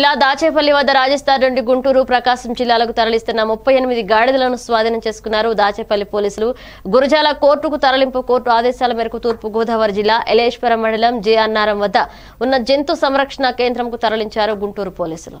జిల్లా దాచేపల్లి వద్ద రాజస్థాన్ నుండి గుంటూరు ప్రకాశం జిల్లాలకు తరలిస్తున్న ముప్పై ఎనిమిది గాడిదలను స్వాధీనం చేసుకున్నారు దాచేపల్లి పోలీసులు. గురజాల కోర్టుకు తరలింపు కోర్టు ఆదేశాల మేరకు తూర్పు గోదావరి జిల్లా ఎలేశ్వరం మండలం జే అన్నారం వద్ద ఉన్న జంతు సంరక్షణ కేంద్రంకు తరలించారు గుంటూరు పోలీసులు.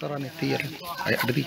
ترى نتيجة أي أرضي